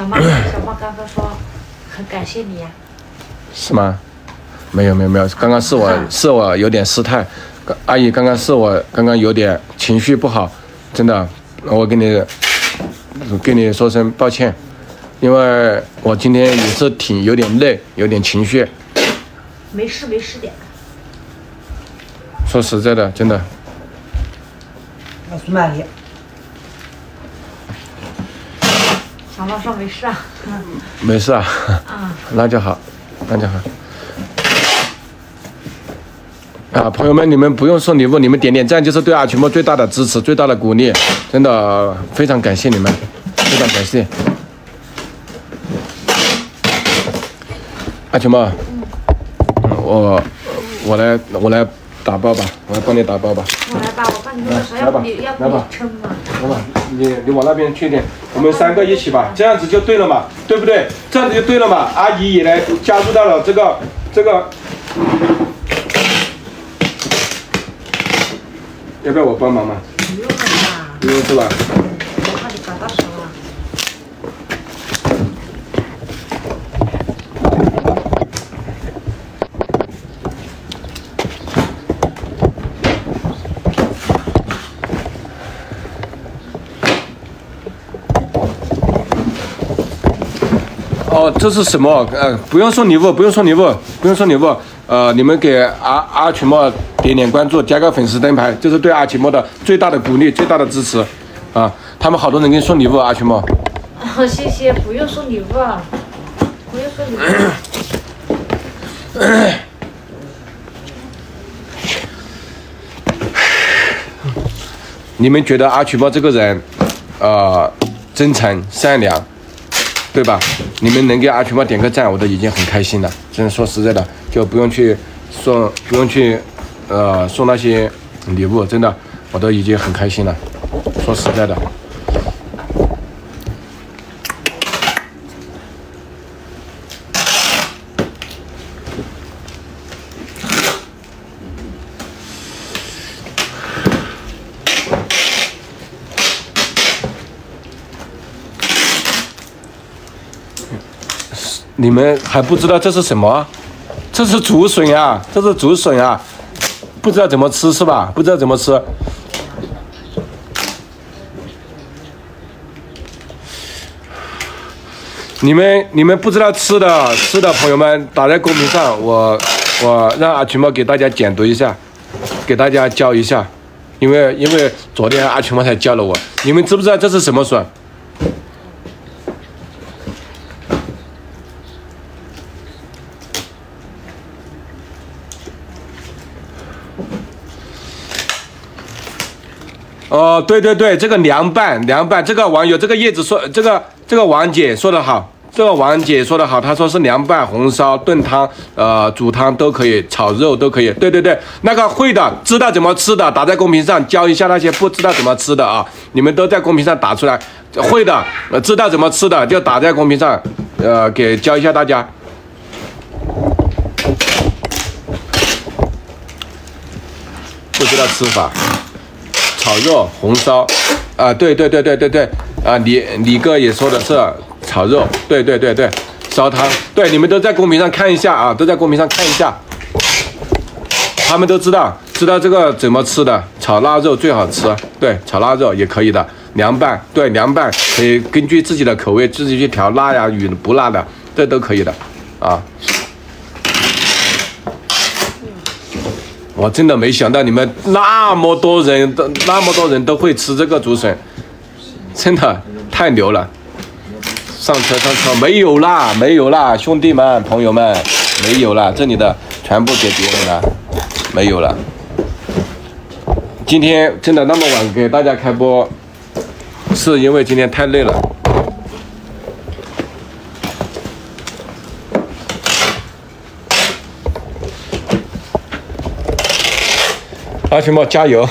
小妈，小妈刚刚说很感谢你呀、是吗？没有没有没有，刚刚是我是我有点失态，阿姨刚刚是我刚刚有点情绪不好，真的，我跟你跟你说声抱歉，因为我今天也是挺有点累，有点情绪。没事没事的。说实在的，真的，那苏曼丽，小妈说没事啊。没事啊，啊，那就好，那就好。啊，朋友们，你们不用送礼物，你们点点赞就是对阿群莫最大的支持，最大的鼓励，真的非常感谢你们，非常感谢。阿群莫，嗯，我我来我来打包吧，我来帮你打包吧。我来吧，我帮你弄？要不你要不你撑嘛？来吧，你你往那边去一点，我们三个一起吧，这样子就对了嘛，对不对？这样子就对了嘛。阿姨也来加入到了这个这个，要不要我帮忙嘛？不用了吧，不用是吧？哦，这是什么？呃，不用送礼物，不用送礼物，不用送礼物。呃，你们给阿阿群莫点点关注，加个粉丝灯牌，这是对阿群莫的最大的鼓励，最大的支持。啊，他们好多人给你送礼物，阿群莫。哦，谢谢，不用送礼物，不用送礼物。你们觉得阿群莫这个人，呃，真诚善良，对吧？你们能给阿群猫点个赞，我都已经很开心了。真的说实在的，就不用去送，不用去，呃，送那些礼物，真的，我都已经很开心了。说实在的，你们还不知道这是什么？这是竹笋啊，这是竹笋啊，不知道怎么吃是吧？不知道怎么吃。你们你们不知道吃的吃的朋友们，打在公屏上，我我让阿群猫给大家解读一下，给大家教一下，因为因为昨天阿群猫才教了我，你们知不知道这是什么笋？哦，对对对，这个凉拌凉拌，这个网友这个叶子说，这个这个王姐说的好，这个王姐说的好，她说是凉拌、红烧、炖汤，呃，煮汤都可以，炒肉都可以。对对对，那个会的，知道怎么吃的，打在公屏上教一下那些不知道怎么吃的啊，你们都在公屏上打出来，会的，知道怎么吃的就打在公屏上，呃，给教一下大家。不知道吃法。炒肉、红烧，啊，对对对对对对，啊，李李哥也说的是炒肉，对对对对，烧汤，对，你们都在公屏上看一下啊，都在公屏上看一下，他们都知道知道这个怎么吃的，炒腊肉最好吃，对，炒腊肉也可以的，凉拌，对，凉拌可以根据自己的口味自己去调辣呀与不辣的，这都可以的，啊。我真的没想到你们那么多人都那么多人都会吃这个竹笋，真的太牛了！上车上车，没有啦，没有啦，兄弟们朋友们，没有啦，这里的全部给别人了，没有了。今天真的那么晚给大家开播，是因为今天太累了。阿群宝加油！